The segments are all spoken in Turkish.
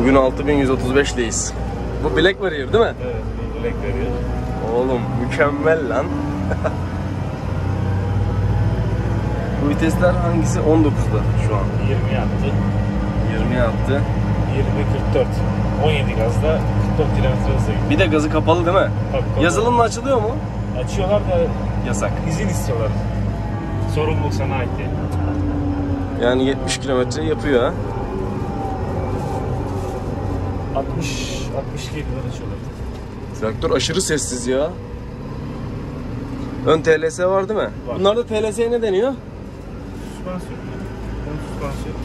Bugün 6135'deyiz. Bu Black Warrior değil mi? Evet, bilek veriyor. Oğlum mükemmel lan. Bu vitesler hangisi? 19'da şu an. 20 yaptı. 20 yaptı. 20 44. 17 gazda 44 kilometre hızla gidiyor. Bir de gazı kapalı değil mi? Tabii, kapalı. Yazılımla açılıyor mu? Açıyorlar da Yasak. izin istiyorlar. Sorumluluk sana ait. Yani 70 kilometre yapıyor ha. 60 62 kadar açıyorlar. Traktör aşırı sessiz ya. Ön TLS var değil mi? Var. Bunlarda TLS'ye ne deniyor? Süspansiyon. Ön süspansiyon.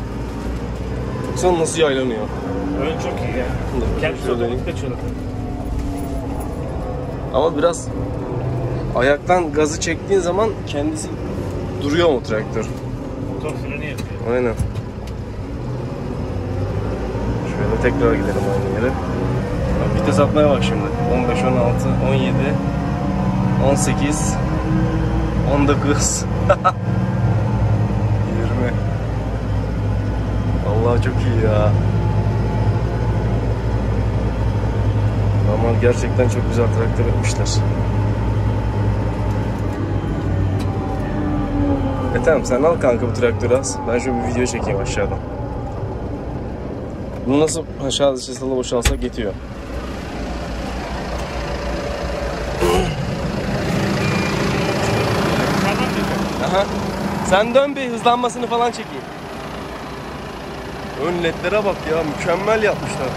Baksana nasıl yaylanıyor. Ön çok iyi ya. Dur, Kendi şöyle otomatik açıyorlar. Ama biraz ayaktan gazı çektiğin zaman kendisi duruyor mu traktör? Motor freni yapıyor. Aynen. Şöyle tekrar gidelim aynı yere. Bak, Vites atmaya bak şimdi. 15, 16, 17, 18, 19, 20. Allah çok iyi ya. Ama gerçekten çok güzel traktör yapmışlar. E tamam sen al kanka bu traktörü az. Ben şöyle bir video çekeyim aşağıdan. Bunu nasıl aşağı dışarısında boşalsak yetiyor. Aha. Sen dön bir hızlanmasını falan çekeyim. Ön ledlere bak ya mükemmel yapmışlar.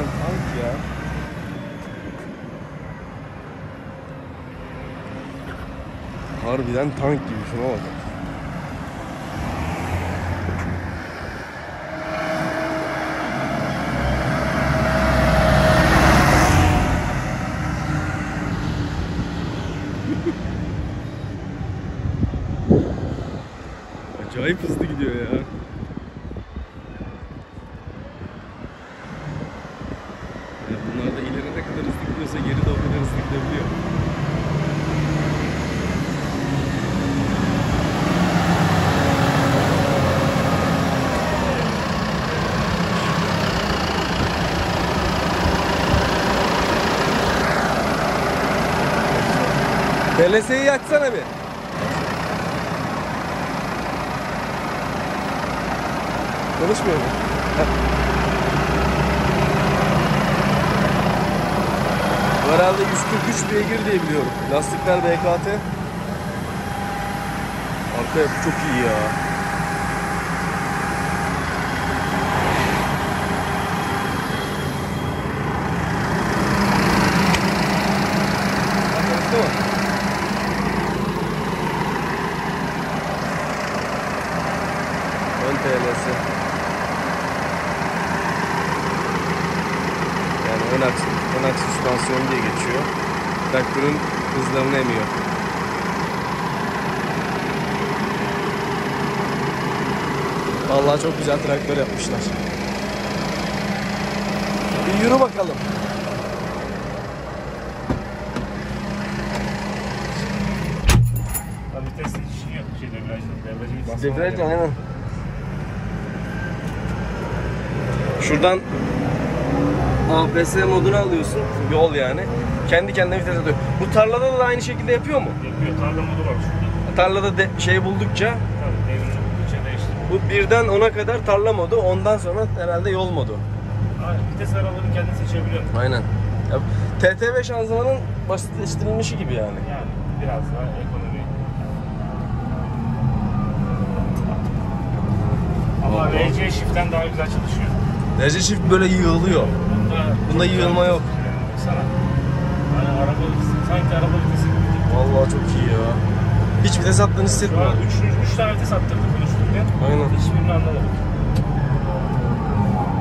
Harbiden tank ya. Harbiden tank gibi şuna bak. Acayip hızlı gidiyor ya. Ya bunlar da ileri ne kadar hızlı gidiyorsa geri de o kadar hızlı gidebiliyor. DLS'yi açsana bir. Konuşmuyor mu? Herhalde 143 beygir diye biliyorum. Lastikler BKT. Arka yapı çok iyi ya. Ön TLS. Yani ön aks, aks süspansiyon diye geçiyor. Traktörün hızlarını emiyor. Vallahi çok güzel traktör yapmışlar. Bir yürü bakalım. Viteste hiç şey yok. Şey aynen. Şuradan ABS modunu alıyorsun. Yol yani. Kendi kendine vites atıyor. Bu tarlada da aynı şekilde yapıyor mu? Yapıyor. Tarla modu var şurada. Tarlada de, şey buldukça Tabii devrini buldukça değiştiriyor. bu birden 10'a kadar tarla modu, ondan sonra herhalde yol modu. Aynen. Vites aralığını kendin seçebiliyorsun. Aynen. Ya, TTV şanzımanın basitleştirilmişi gibi yani. Yani biraz daha ekonomi. Ama. RC shift'ten daha güzel çalışıyor. Derece çift böyle yığılıyor. Bunda, yığılma yok. Hani araba sanki araba vitesi gibi. Vallahi çok iyi ya. Hiç vites attığını hissetmiyorum. 3 üç, üç tane vites attırdık konuşurken. Aynen. Hiçbirini anlamadım.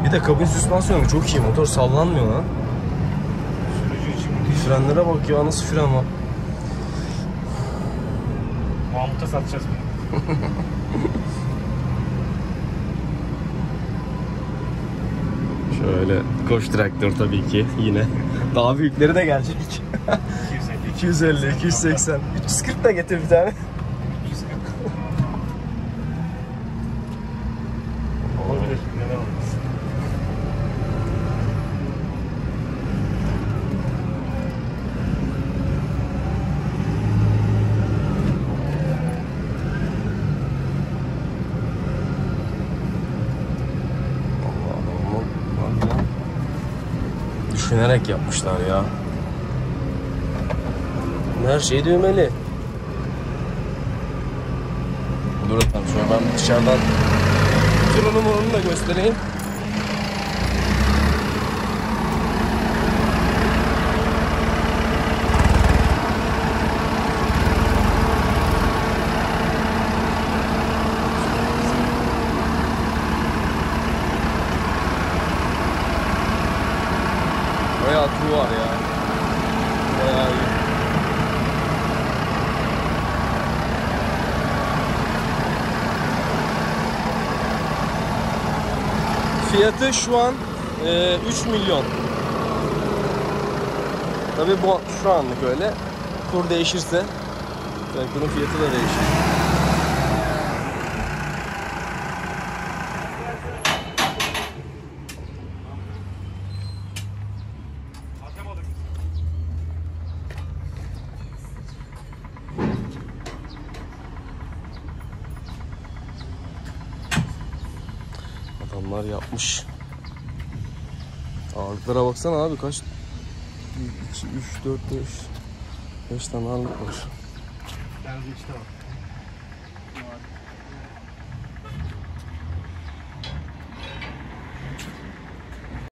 Bir de kabin süspansiyonu çok iyi. Motor sallanmıyor lan. Sürücü için müthiş. Frenlere bak ya nasıl fren var. Mahmut'a satacağız bunu. Şöyle koş traktör tabii ki yine. Daha büyükleri de gelecek. 250. 250, 280, 340 da getir bir tane. Düşünerek yapmışlar ya. Her şey düğmeli. Dur bakalım şöyle ben dışarıdan turunu murunu da göstereyim. Bayağı tüy var ya. Bayağı iyi. Fiyatı şu an e, 3 milyon. Tabi bu şu anlık öyle. Kur değişirse bunun fiyatı da değişir. Adamlar yapmış. Ağırlıklara baksana abi kaç 2, 3, 4, 5 5 tane ağırlık var. Benzin işte var.